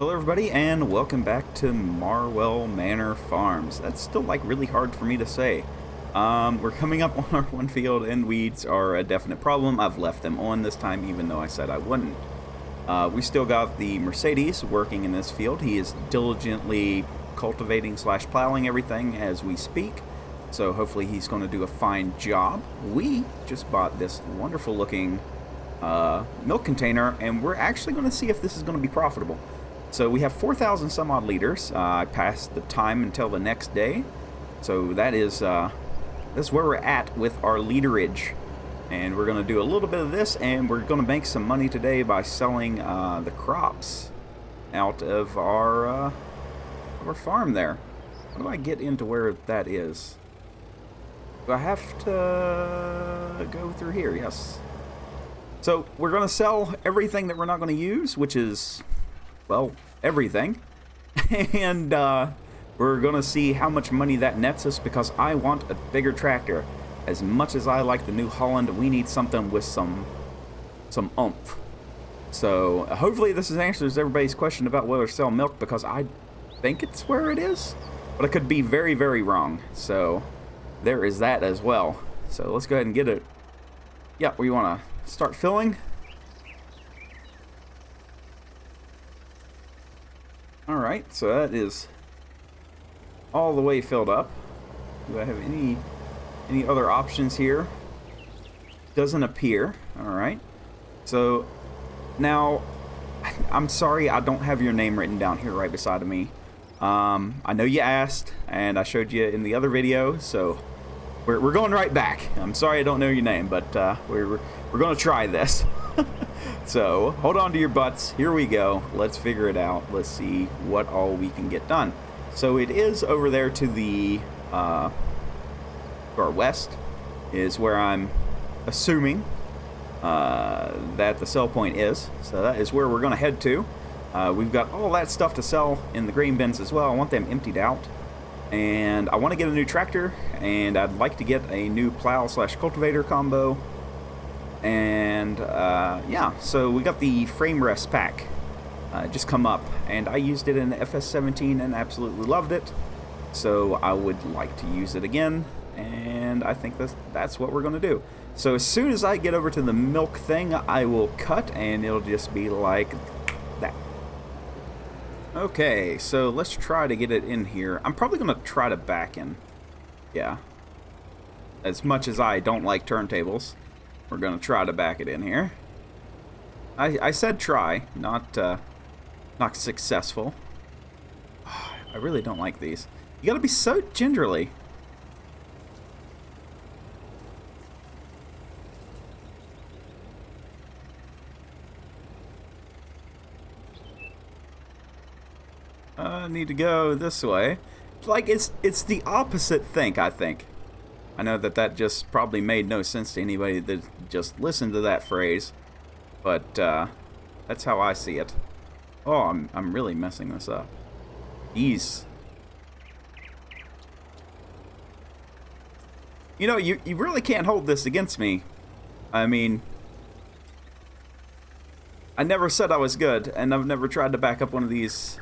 Hello everybody and welcome back to Marwell Manor Farms. That's still like really hard for me to say. Um, we're coming up on our one field and weeds are a definite problem. I've left them on this time even though I said I wouldn't. Uh, we still got the Mercedes working in this field. He is diligently cultivating slash plowing everything as we speak. So hopefully he's going to do a fine job. We just bought this wonderful looking uh, milk container and we're actually going to see if this is going to be profitable. So we have 4,000 some odd liters. Uh, I passed the time until the next day. So that is, uh, that's where we're at with our literage. And we're going to do a little bit of this, and we're going to make some money today by selling uh, the crops out of our, uh, our farm there. How do I get into where that is? Do I have to go through here? Yes. So we're going to sell everything that we're not going to use, which is well, everything. and uh, we're going to see how much money that nets us because I want a bigger tractor. As much as I like the New Holland, we need something with some some oomph. So hopefully this answers everybody's question about whether to sell milk because I think it's where it is. But I could be very, very wrong. So there is that as well. So let's go ahead and get it. Yeah, we want to start filling. Alright, so that is all the way filled up. Do I have any any other options here? Doesn't appear. Alright. So now I'm sorry I don't have your name written down here right beside of me. Um, I know you asked and I showed you in the other video, so we're, we're going right back. I'm sorry I don't know your name, but uh, we're, we're going to try this. So hold on to your butts. Here we go. Let's figure it out. Let's see what all we can get done. So it is over there to the uh, our west is where I'm assuming uh, that the sell point is. So that is where we're going to head to. Uh, we've got all that stuff to sell in the grain bins as well. I want them emptied out. And I want to get a new tractor, and I'd like to get a new plow slash cultivator combo and uh, yeah, so we got the frame rest pack uh, just come up, and I used it in the FS17 and absolutely loved it. So I would like to use it again, and I think that's, that's what we're going to do. So as soon as I get over to the milk thing, I will cut, and it'll just be like that. Okay, so let's try to get it in here. I'm probably going to try to back in. Yeah. As much as I don't like turntables. We're going to try to back it in here. I, I said try, not, uh, not successful. I really don't like these. You gotta be so gingerly. I uh, need to go this way. Like, it's, it's the opposite thing, I think. I know that that just probably made no sense to anybody that just listened to that phrase, but uh, that's how I see it. Oh, I'm, I'm really messing this up. Jeez. You know, you, you really can't hold this against me. I mean, I never said I was good, and I've never tried to back up one of these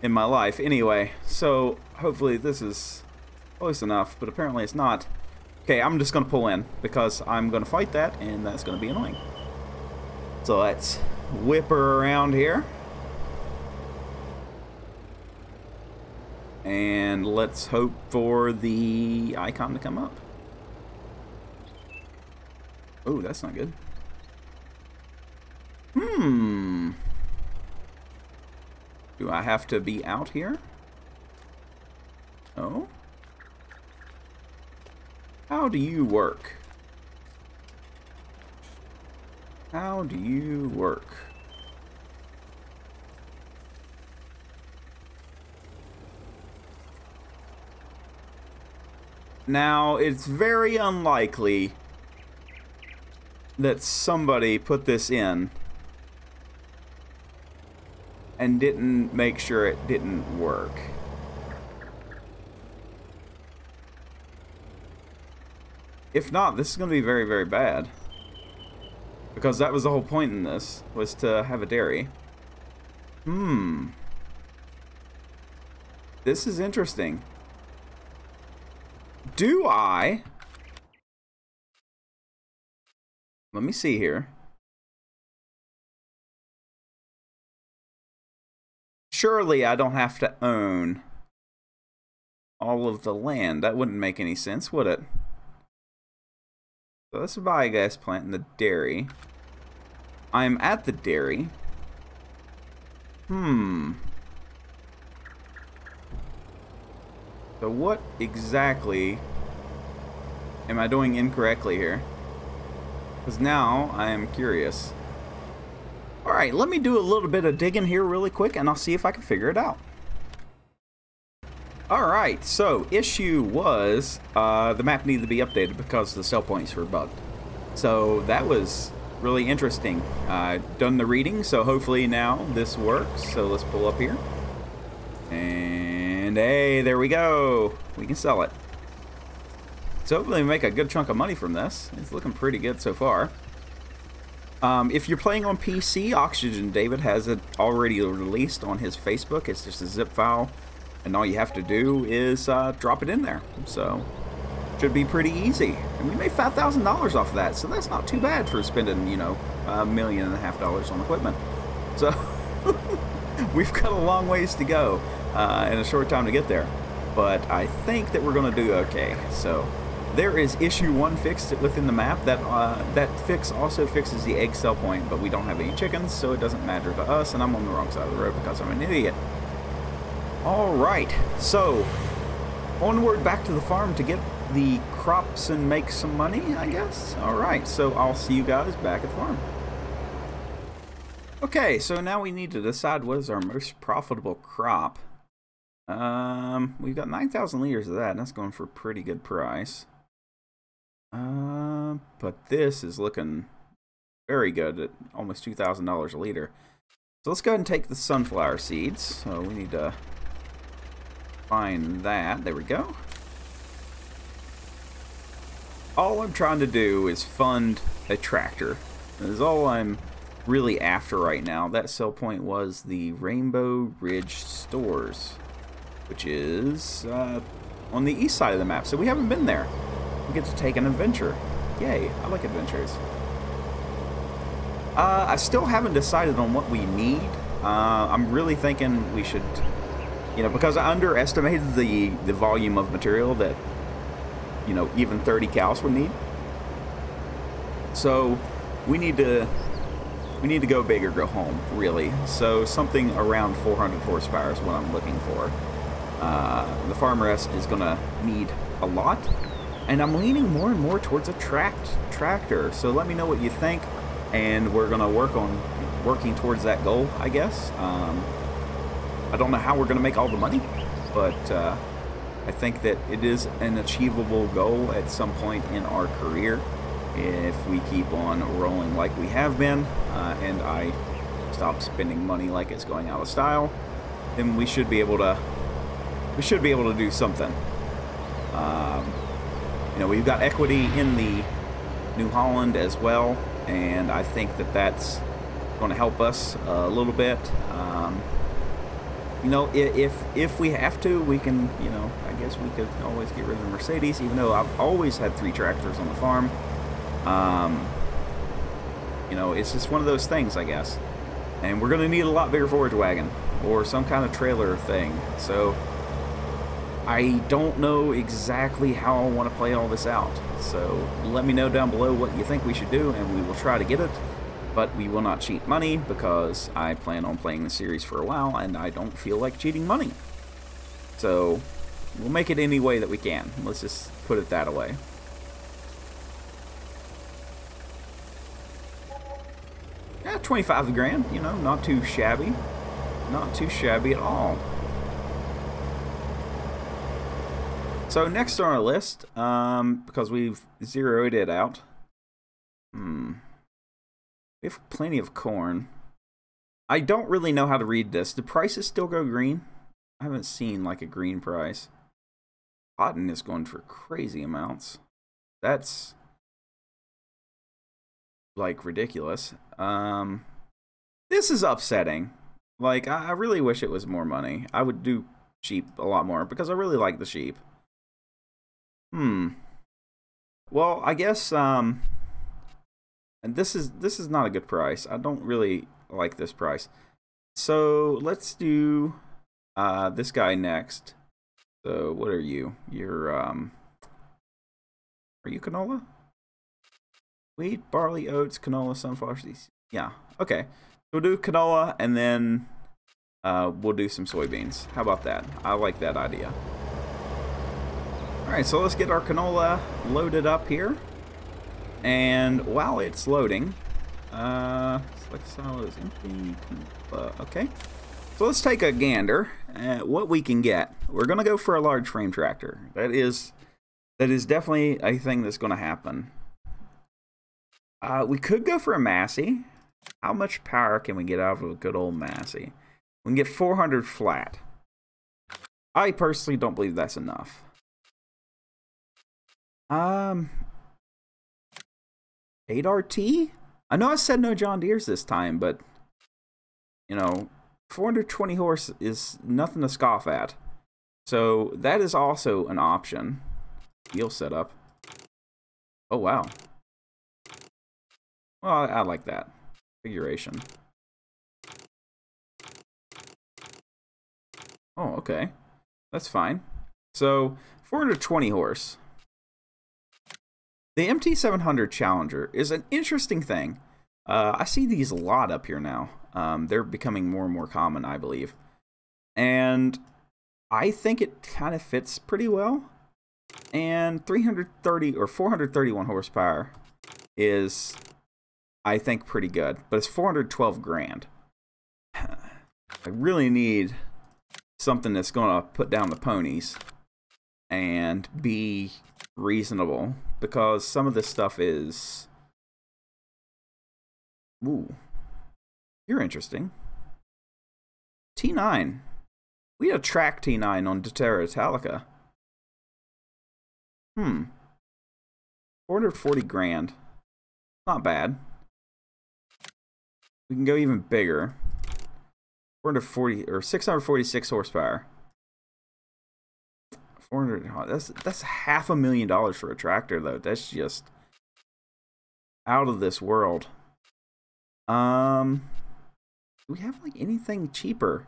in my life anyway, so hopefully this is close enough, but apparently it's not. Okay, I'm just going to pull in because I'm going to fight that and that's going to be annoying. So let's whip her around here. And let's hope for the icon to come up. Oh, that's not good. Hmm. Do I have to be out here? Oh? How do you work? How do you work? Now, it's very unlikely that somebody put this in and didn't make sure it didn't work. If not, this is going to be very, very bad. Because that was the whole point in this, was to have a dairy. Hmm. This is interesting. Do I... Let me see here. Surely I don't have to own all of the land. That wouldn't make any sense, would it? So that's a biogas plant in the dairy. I'm at the dairy. Hmm. So what exactly am I doing incorrectly here? Because now I am curious. Alright, let me do a little bit of digging here really quick and I'll see if I can figure it out. Alright, so issue was uh, the map needed to be updated because the sell points were bugged. So that was really interesting. Uh, done the reading, so hopefully now this works. So let's pull up here. And hey, there we go. We can sell it. So hopefully we make a good chunk of money from this. It's looking pretty good so far. Um, if you're playing on PC, Oxygen David has it already released on his Facebook. It's just a zip file, and all you have to do is uh, drop it in there. So should be pretty easy. And we made $5,000 off of that, so that's not too bad for spending, you know, a million and a half dollars on equipment. So we've got a long ways to go uh, and a short time to get there. But I think that we're going to do okay. So there is issue one fixed within the map. That uh, that fix also fixes the egg sell point, but we don't have any chickens, so it doesn't matter to us, and I'm on the wrong side of the road because I'm an idiot. All right, so onward back to the farm to get the crops and make some money, I guess. All right, so I'll see you guys back at the farm. Okay, so now we need to decide what is our most profitable crop. Um, we've got 9,000 liters of that, and that's going for a pretty good price. Uh, but this is looking very good at almost $2,000 a liter. So let's go ahead and take the sunflower seeds. So we need to find that. There we go. All I'm trying to do is fund a tractor. That is all I'm really after right now. That sell point was the Rainbow Ridge Stores, which is uh, on the east side of the map. So we haven't been there. We get to take an adventure. Yay, I like adventures. Uh, I still haven't decided on what we need. Uh, I'm really thinking we should, you know, because I underestimated the, the volume of material that you know, even 30 cows would need. So we need to we need to go big or go home, really. So something around 400 horsepower is what I'm looking for. Uh, the Farm S is going to need a lot, and I'm leaning more and more towards a tracked tractor. So let me know what you think, and we're going to work on working towards that goal, I guess. Um, I don't know how we're going to make all the money, but uh, I think that it is an achievable goal at some point in our career if we keep on rolling like we have been uh, and I stop spending money like it's going out of style then we should be able to we should be able to do something. Um, you know we've got equity in the New Holland as well and I think that that's going to help us a little bit. Um, you know, if if we have to, we can, you know, I guess we could always get rid of the Mercedes, even though I've always had three tractors on the farm. Um, you know, it's just one of those things, I guess. And we're going to need a lot bigger forage wagon or some kind of trailer thing. So I don't know exactly how I want to play all this out. So let me know down below what you think we should do, and we will try to get it but we will not cheat money because I plan on playing the series for a while and I don't feel like cheating money. So we'll make it any way that we can. Let's just put it that way. Yeah, 25 grand, you know, not too shabby. Not too shabby at all. So next on our list, um, because we've zeroed it out, hmm, we have plenty of corn. I don't really know how to read this. Do prices still go green? I haven't seen like a green price. Cotton is going for crazy amounts. That's like ridiculous. Um, this is upsetting. Like I, I really wish it was more money. I would do sheep a lot more because I really like the sheep. Hmm. Well, I guess um and this is this is not a good price. I don't really like this price. So, let's do uh this guy next. So, what are you? You're um Are you canola? Wheat, barley, oats, canola, sunflower seeds. Yeah. Okay. We'll do canola and then uh, we'll do some soybeans. How about that? I like that idea. Alright, so let's get our canola loaded up here. And while it's loading, uh, select silo is empty. Okay. So let's take a gander at what we can get. We're going to go for a large frame tractor. That is, that is definitely a thing that's going to happen. Uh, we could go for a Massey. How much power can we get out of a good old Massey? We can get 400 flat. I personally don't believe that's enough. Um, 8RT? I know I said no John Deere's this time, but, you know, 420 horse is nothing to scoff at. So that is also an option. Wheel setup. Oh, wow. Well, I, I like that configuration. Oh, okay. That's fine. So, 420 horse. The MT700 Challenger is an interesting thing. Uh, I see these a lot up here now. Um, they're becoming more and more common, I believe. And I think it kind of fits pretty well. And 330 or 431 horsepower is, I think, pretty good. But it's 412 grand. I really need something that's going to put down the ponies and be reasonable because some of this stuff is ooh you're interesting. T9 we had a track T9 on Deterra Italica. Hmm. 440 grand. Not bad. We can go even bigger. 440 or 646 horsepower. 400 that's that's half a million dollars for a tractor though. That's just out of this world. Um do we have like anything cheaper?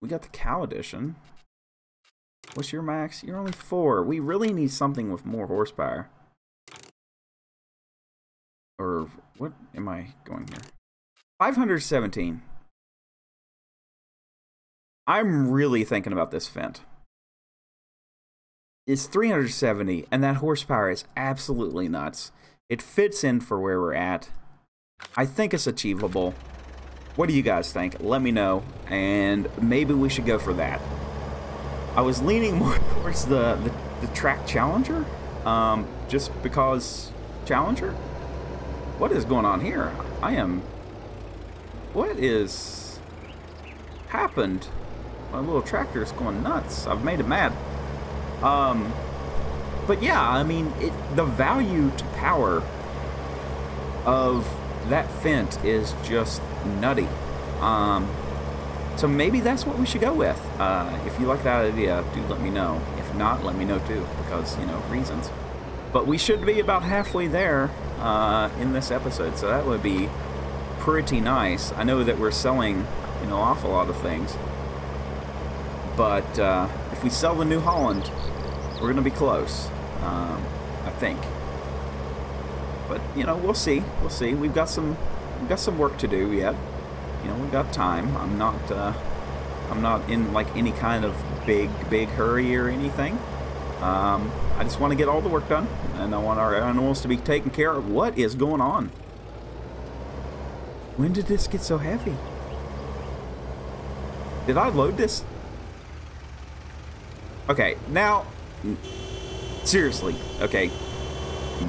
We got the cow edition. What's your max? You're only 4. We really need something with more horsepower. Or what am I going here? 517. I'm really thinking about this Fendt. It's 370, and that horsepower is absolutely nuts. It fits in for where we're at. I think it's achievable. What do you guys think? Let me know, and maybe we should go for that. I was leaning more towards the, the, the track Challenger, um, just because Challenger? What is going on here? I am what is happened? My little tractor is going nuts. I've made it mad. Um, but yeah, I mean, it, the value to power of that Fendt is just nutty. Um, so maybe that's what we should go with. Uh, if you like that idea, do let me know. If not, let me know too, because, you know, reasons. But we should be about halfway there uh, in this episode, so that would be pretty nice. I know that we're selling, you know, awful lot of things. But uh, if we sell the New Holland, we're going to be close, um, I think. But you know, we'll see. We'll see. We've got some, we've got some work to do yet. You know, we've got time. I'm not, uh, I'm not in like any kind of big, big hurry or anything. Um, I just want to get all the work done, and I want our animals to be taken care of. What is going on? When did this get so heavy? Did I load this? Okay, now, seriously, okay,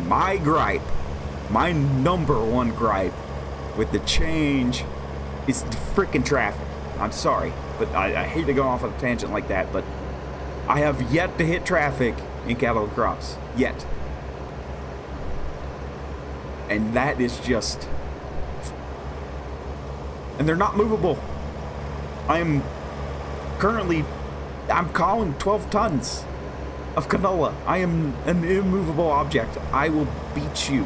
my gripe, my number one gripe with the change is the freaking traffic. I'm sorry, but I, I hate to go off on a tangent like that, but I have yet to hit traffic in cattle crops. Yet. And that is just and they're not movable. I'm currently, I'm calling 12 tons of canola. I am an immovable object. I will beat you.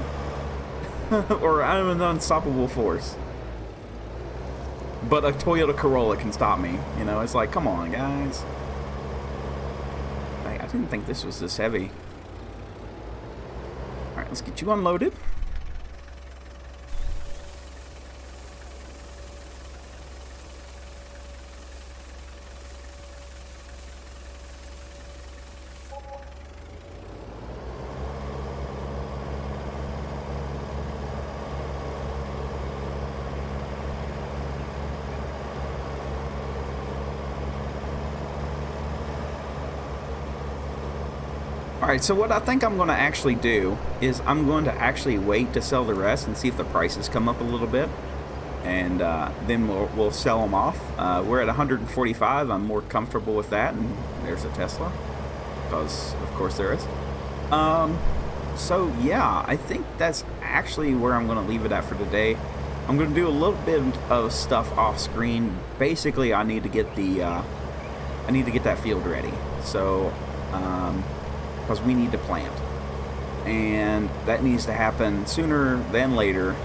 or I'm an unstoppable force. But a Toyota Corolla can stop me. You know, it's like, come on, guys. I, I didn't think this was this heavy. Alright, let's get you unloaded. Alright, so what I think I'm going to actually do is I'm going to actually wait to sell the rest and see if the prices come up a little bit. And uh, then we'll, we'll sell them off. Uh, we're at 145. I'm more comfortable with that. And there's a Tesla. Because, of course, there is. Um, so, yeah, I think that's actually where I'm going to leave it at for today. I'm going to do a little bit of stuff off screen. Basically, I need to get the... Uh, I need to get that field ready. So, um, because we need to plant. And that needs to happen sooner than later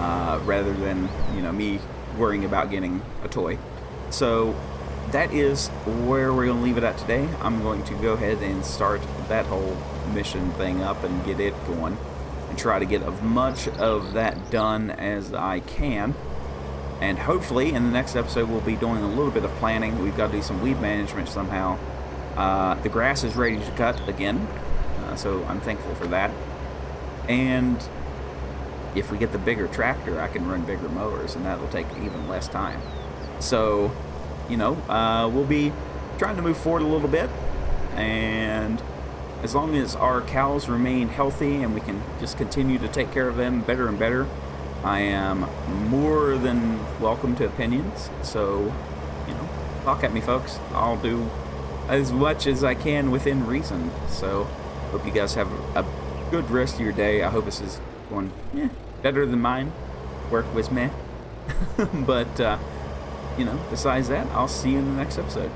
uh, rather than, you know, me worrying about getting a toy. So that is where we're going to leave it at today. I'm going to go ahead and start that whole mission thing up and get it going and try to get as much of that done as I can. And hopefully in the next episode we'll be doing a little bit of planning. We've got to do some weed management somehow uh, the grass is ready to cut again, uh, so I'm thankful for that. And if we get the bigger tractor, I can run bigger mowers, and that'll take even less time. So, you know, uh, we'll be trying to move forward a little bit, and as long as our cows remain healthy and we can just continue to take care of them better and better, I am more than welcome to opinions. So, you know, talk at me, folks. I'll do as much as I can within reason. So, hope you guys have a good rest of your day. I hope this is going eh, better than mine. Work with me. but, uh, you know, besides that, I'll see you in the next episode.